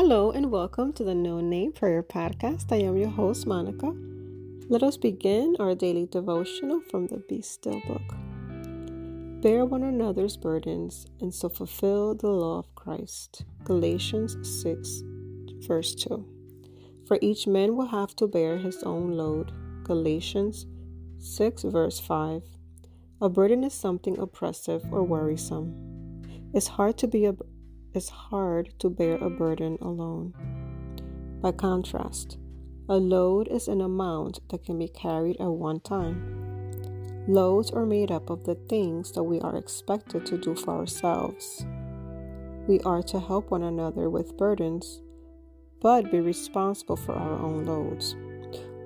Hello and welcome to the No Name Prayer Podcast. I am your host, Monica. Let us begin our daily devotional from the Be Still book. Bear one another's burdens and so fulfill the law of Christ. Galatians 6, verse 2. For each man will have to bear his own load. Galatians 6, verse 5. A burden is something oppressive or worrisome. It's hard to be a it's hard to bear a burden alone. By contrast, a load is an amount that can be carried at one time. Loads are made up of the things that we are expected to do for ourselves. We are to help one another with burdens, but be responsible for our own loads.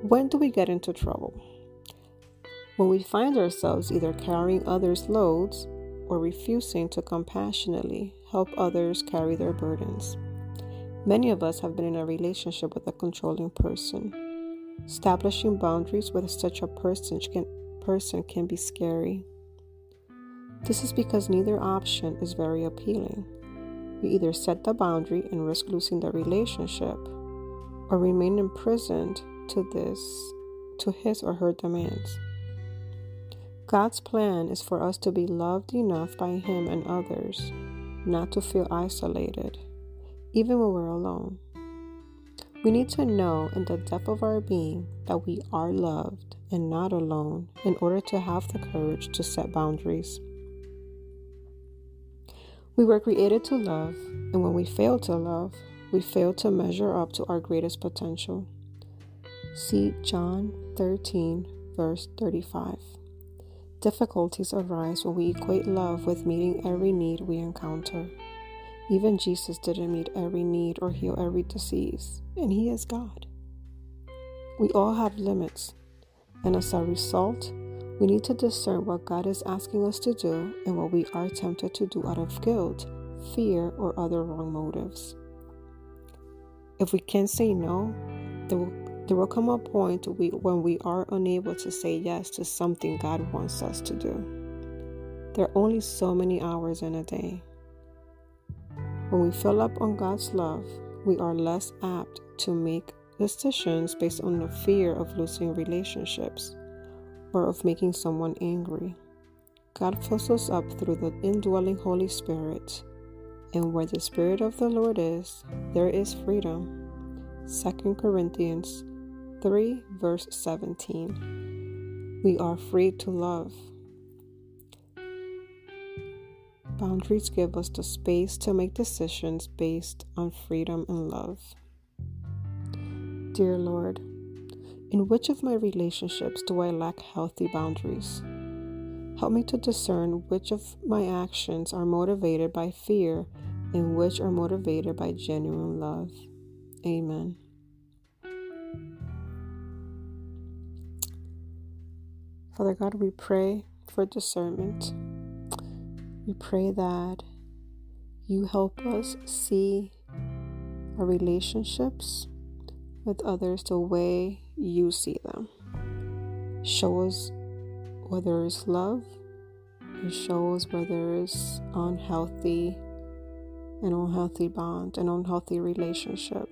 When do we get into trouble? When we find ourselves either carrying others' loads or refusing to compassionately help others carry their burdens. Many of us have been in a relationship with a controlling person. Establishing boundaries with such a person can, person can be scary. This is because neither option is very appealing. We either set the boundary and risk losing the relationship, or remain imprisoned to this, to his or her demands. God's plan is for us to be loved enough by Him and others, not to feel isolated, even when we're alone. We need to know in the depth of our being that we are loved and not alone in order to have the courage to set boundaries. We were created to love, and when we fail to love, we fail to measure up to our greatest potential. See John 13, verse 35. Difficulties arise when we equate love with meeting every need we encounter. Even Jesus didn't meet every need or heal every disease, and He is God. We all have limits, and as a result, we need to discern what God is asking us to do and what we are tempted to do out of guilt, fear, or other wrong motives. If we can't say no, then there will come a point we, when we are unable to say yes to something God wants us to do. There are only so many hours in a day. When we fill up on God's love, we are less apt to make decisions based on the fear of losing relationships or of making someone angry. God fills us up through the indwelling Holy Spirit, and where the Spirit of the Lord is, there is freedom. 2 Corinthians 3, verse 17. We are free to love. Boundaries give us the space to make decisions based on freedom and love. Dear Lord, in which of my relationships do I lack healthy boundaries? Help me to discern which of my actions are motivated by fear and which are motivated by genuine love. Amen. Father God, we pray for discernment. We pray that you help us see our relationships with others the way you see them. Show us where there is love, and show us where there is unhealthy an unhealthy bond, an unhealthy relationship.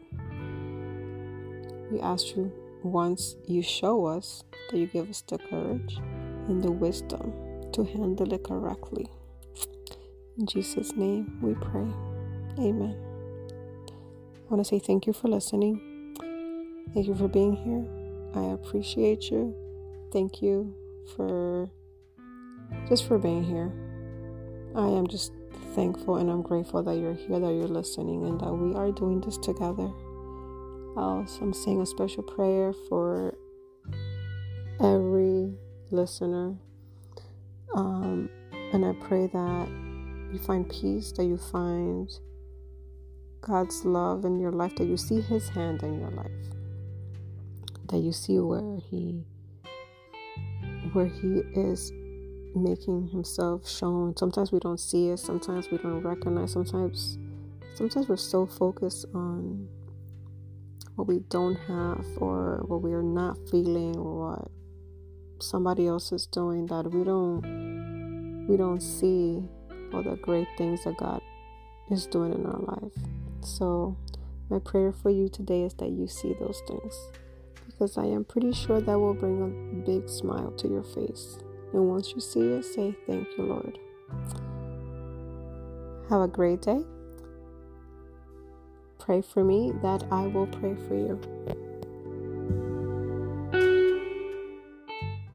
We ask you once you show us that you give us the courage and the wisdom to handle it correctly. In Jesus' name we pray. Amen. I want to say thank you for listening. Thank you for being here. I appreciate you. Thank you for just for being here. I am just thankful and I'm grateful that you're here, that you're listening, and that we are doing this together. Also, I'm saying a special prayer for every listener. Um, and I pray that you find peace, that you find God's love in your life, that you see His hand in your life, that you see where He where He is making Himself shown. Sometimes we don't see it. Sometimes we don't recognize. Sometimes, sometimes we're so focused on what we don't have or what we are not feeling or what somebody else is doing that we don't we don't see all the great things that God is doing in our life. So My prayer for you today is that you see those things because I am pretty sure that will bring a big smile to your face. And once you see it, say, Thank you, Lord. Have a great day. Pray for me that I will pray for you.